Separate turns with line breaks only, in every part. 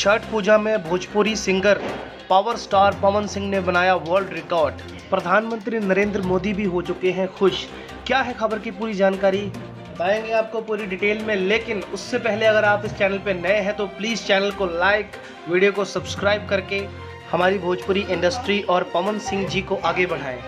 छठ पूजा में Bhojpuri singer power star Pawan Singh ने बनाया वर्ल्ड रिकॉर्ड प्रधानमंत्री नरेंद्र मोदी भी हो चुके हैं खुश। क्या है खबर की पूरी जानकारी? बताएँगे आपको पूरी डिटेल में, लेकिन उससे पहले अगर आप इस चैनल पर नए हैं तो प्लीज़ चैनल को लाइक वीडियो को सब्सक्राइब करके हमारी भोजपुरी इंडस्ट्री और पवन सिंह जी को आगे बढ़ाएँ।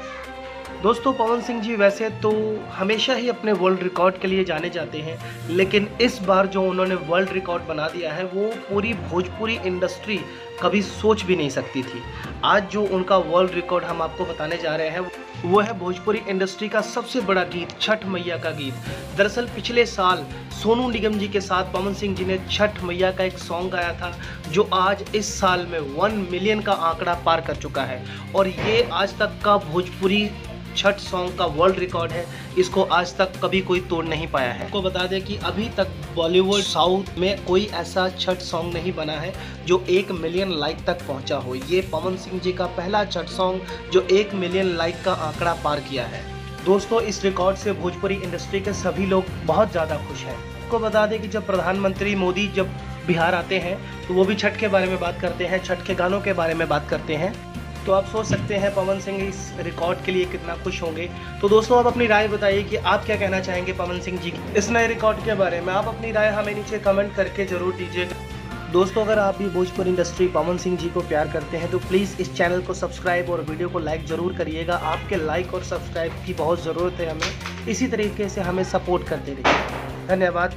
दोस्तों, पवन सिंह जी, वैसे तो हमेशा ही अपने वर्ल्ड रिकॉर्ड के लिए जाने जाते हैं, लेकिन इस बार जो उन्होंने वर्ल्ड रिकॉर्ड बना दिया है, वो पूरी भोजपुरी इंडस्ट्री कभी सोच भी नहीं सकती थी। आज जो उनका वर्ल्ड रिकॉर्ड हम आपको बताने जा रहे हैं, वो है भोजपुरी इंडस्ट्री का सबसे बड़ा गीत, छठ मैया का गीत। दरअसल पिछले साल सोनू निगम जी के साथ पवन सिंह जी ने छठ मैया का एक सॉन्ग गाया था, जो आज इस साल में वन मिलियन का आंकड़ा पार कर चुका है, और ये आज तक का भोजपुरी छठ सॉन्ग का वर्ल्ड रिकॉर्ड है। इसको आज तक कभी कोई तोड़ नहीं पाया है। आपको बता दें कि अभी तक बॉलीवुड साउथ में कोई ऐसा छठ सॉन्ग नहीं बना है जो एक मिलियन लाइक तक पहुँचा हो। ये पवन सिंह जी का पहला छठ सॉन्ग जो एक मिलियन लाइक का आंकड़ा पार किया है। दोस्तों, इस रिकॉर्ड से भोजपुरी इंडस्ट्री के सभी लोग बहुत ज़्यादा खुश हैं। आपको बता दें कि जब प्रधानमंत्री मोदी जब बिहार आते हैं तो वो भी छठ के बारे में बात करते हैं, छठ के गानों के बारे में बात करते हैं। तो आप सोच सकते हैं पवन सिंह इस रिकॉर्ड के लिए कितना खुश होंगे। तो दोस्तों, आप अपनी राय बताइए कि आप क्या कहना चाहेंगे पवन सिंह जी इस नए रिकॉर्ड के बारे में। आप अपनी राय हमें नीचे कमेंट करके ज़रूर दीजिएगा दोस्तों, अगर आप भी भोजपुर इंडस्ट्री पवन सिंह जी को प्यार करते हैं तो प्लीज़ इस चैनल को सब्सक्राइब और वीडियो को लाइक ज़रूर करिएगा। आपके लाइक और सब्सक्राइब की बहुत ज़रूरत है हमें। इसी तरीके से हमें सपोर्ट करते रहिए। धन्यवाद।